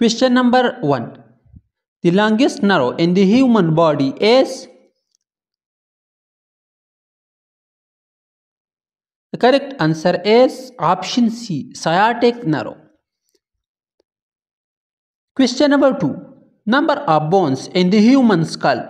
Question number 1. The longest nerve in the human body is The correct answer is option C sciatic nerve. Question number 2. Number of bones in the human skull.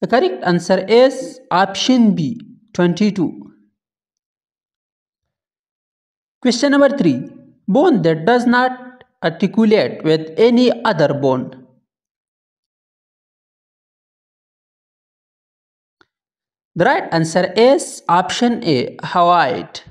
The correct answer is option B 22. Question number 3. Bone that does not articulate with any other bone. The right answer is option A, hyoid.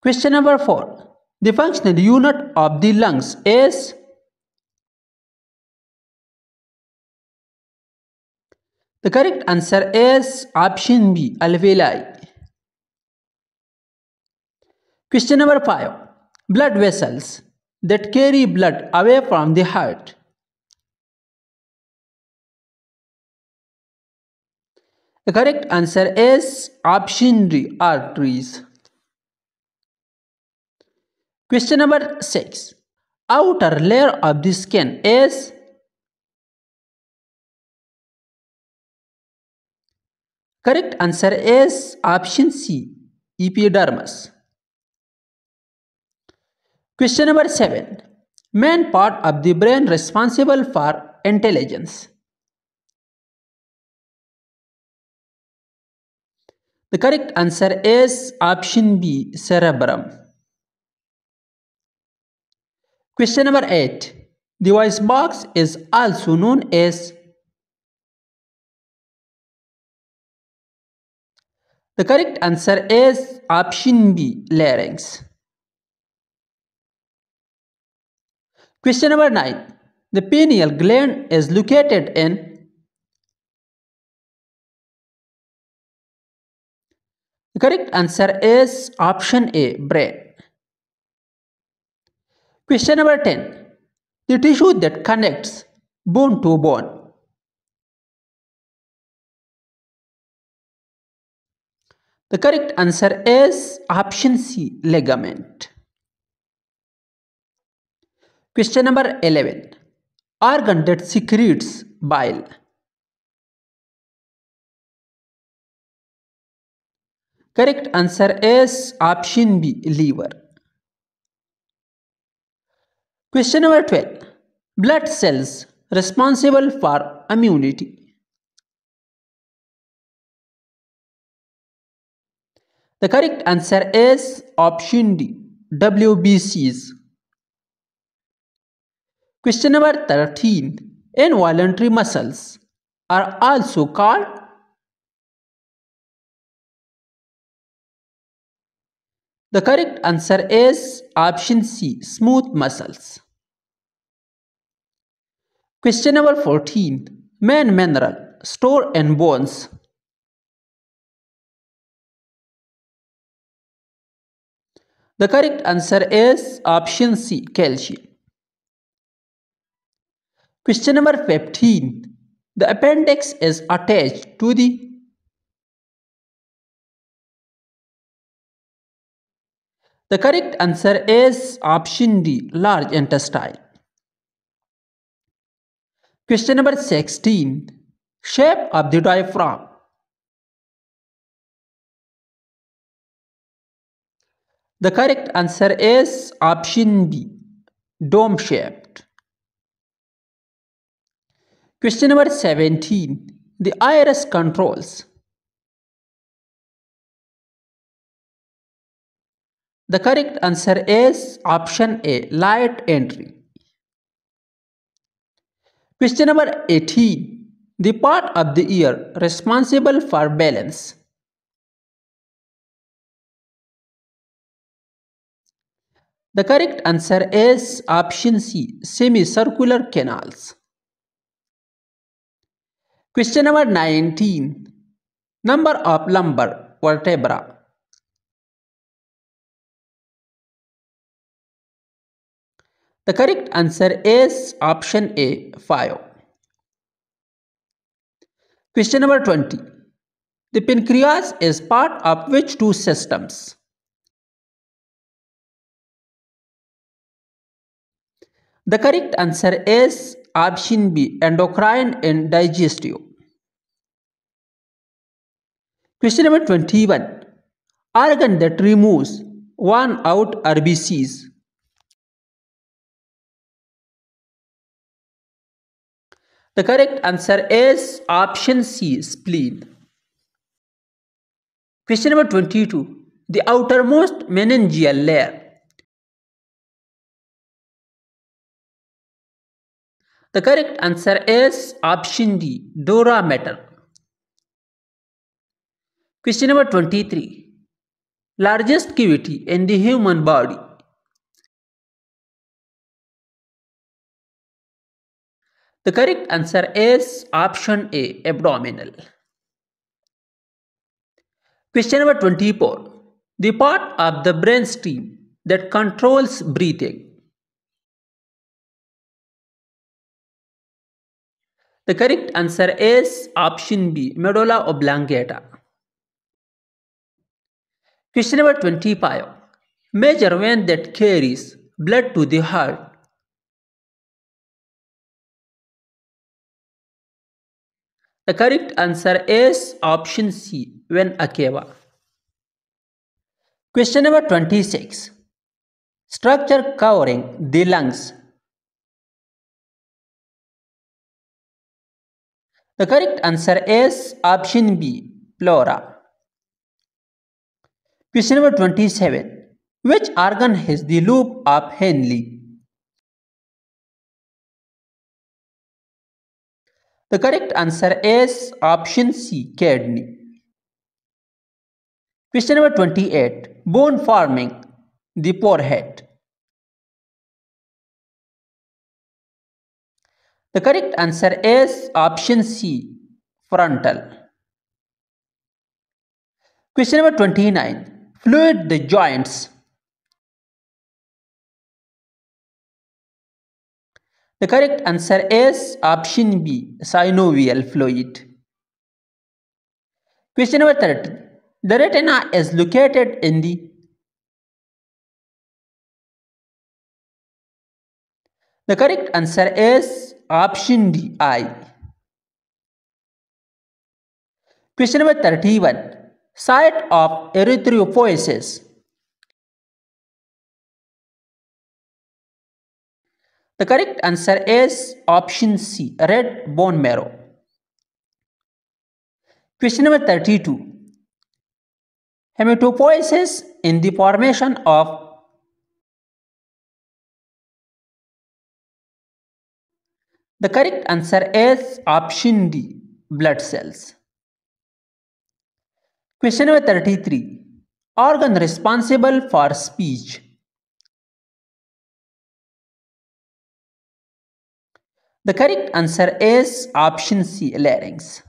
Question number 4. The functional unit of the lungs is The correct answer is option B, alveoli. Question number 5. Blood vessels that carry blood away from the heart. The correct answer is option D, arteries. Question number 6. Outer layer of the skin is Correct answer is option C, epidermis. Question number 7. Main part of the brain responsible for intelligence. The correct answer is option B, cerebrum. Question number 8. The voice box is also known as The correct answer is option B, larynx. Question number 9. The pineal gland is located in The correct answer is option A, brain. Question number 10. The tissue that connects bone to bone. The correct answer is option C, ligament. Question number 11. Organ that secretes bile. Correct answer is option B, liver. Question number 12. Blood cells responsible for immunity. The correct answer is option D, WBCs. Question number 13. Involuntary muscles are also called The correct answer is option C, smooth muscles. Question number 14. Main mineral stored in bones. The correct answer is option C, calcium. Question number 15. The appendix is attached to the The correct answer is option D, large intestine. Question number 16. Shape of the diaphragm. The correct answer is option B, dome shaped. Question number 17. The iris controls. The correct answer is option A, light entry. Question number 18. The part of the ear responsible for balance. The correct answer is option C, semicircular canals. Question number 19. Number of lumbar vertebra. The correct answer is option A, 5. Question number 20. The pancreas is part of which two systems? The correct answer is option B endocrine and digestive. Question number 21 Organ that removes one out RBCs. The correct answer is option C spleen. Question number 22 The outermost meningeal layer The correct answer is option D, Dura mater. Question number 23. Largest cavity in the human body. The correct answer is option A, abdominal. Question number 24. The part of the brain brainstem that controls breathing. The correct answer is option B, medulla oblongata. Question number 25. Major vein that carries blood to the heart. The correct answer is option C, vena cava. Question number 26. Structure covering the lungs The correct answer is option B, pleura. Question number 27. Which organ has the loop of Henle? The correct answer is option C, kidney. Question number 28. Bone forming the forehead. The correct answer is option C, frontal. Question number 29. Fluid the joints. The correct answer is option B, synovial fluid. Question number 30. The retina is located in the The correct answer is option D, eye. Question number 31. Site of erythropoiesis. The correct answer is option C, red bone marrow. Question number 32. Hematopoiesis in the formation of The correct answer is option D, blood cells. Question number 33. Organ responsible for speech. The correct answer is option C, larynx.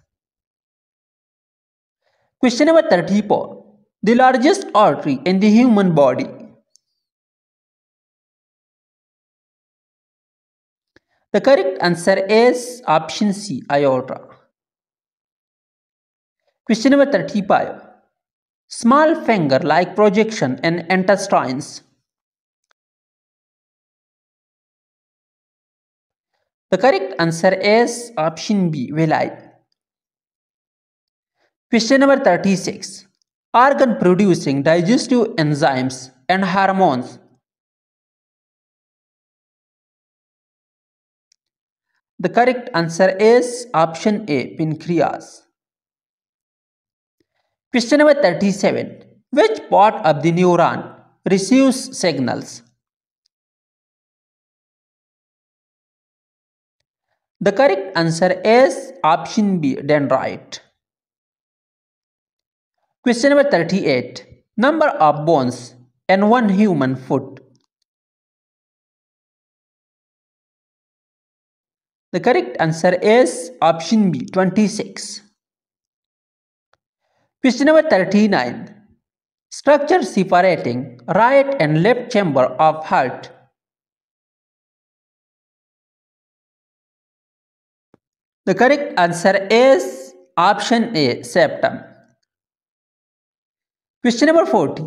Question number 34. The largest artery in the human body. The correct answer is option C, aorta. Question number 35. Small finger-like projection in intestines. The correct answer is option B, villi. Question number 36. Organ producing digestive enzymes and hormones The correct answer is option A, pancreas. Question number 37. Which part of the neuron receives signals? The correct answer is option B, dendrite. Question number 38. Number of bones in one human foot. The correct answer is option B 26. Question number 39. Structure separating right and left chamber of heart. The correct answer is option A septum. Question number 40.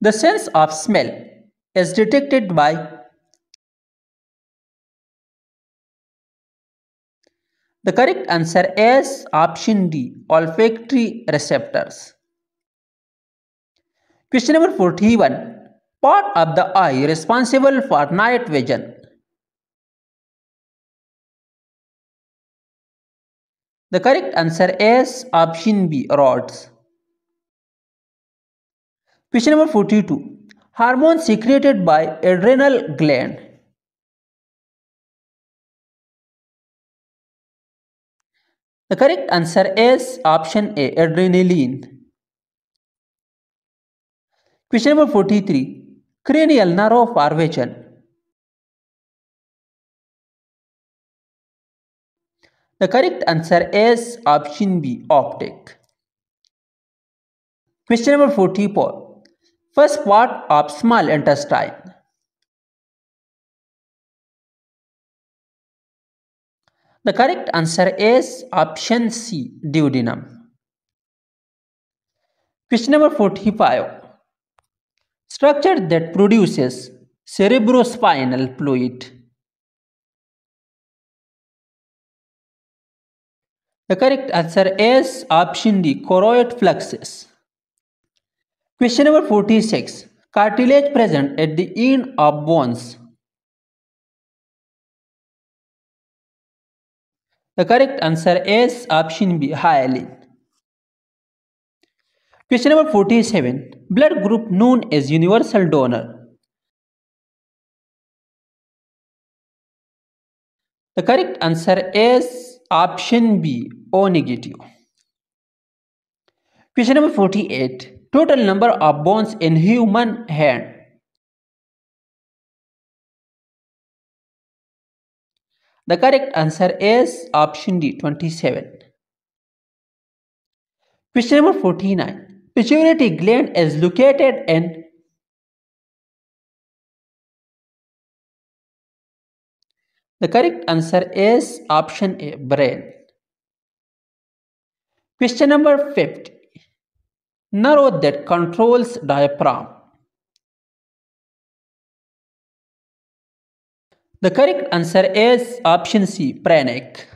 The sense of smell is detected by The correct answer is option D, olfactory receptors. Question number 41. Part of the eye responsible for night vision. The correct answer is option B, rods. Question number 42. Hormone secreted by adrenal gland. The correct answer is option A, adrenaline. Question number 43. Cranial nerve formation. The correct answer is option B, optic. Question number 44. First part of small intestine. The correct answer is option C, duodenum. Question number 45. Structure that produces cerebrospinal fluid. The correct answer is option D, choroid plexus. Question number 46. Cartilage present at the end of bones. The correct answer is option B, hyaline. Question number 47. Blood group known as universal donor. The correct answer is option B, O negative. Question number 48. Total number of bones in human hand. The correct answer is option D 27. Question number 49. Pituitary gland is located in The correct answer is option A brain. Question number 50. Nerve that controls diaphragm. The correct answer is option C, phrenic.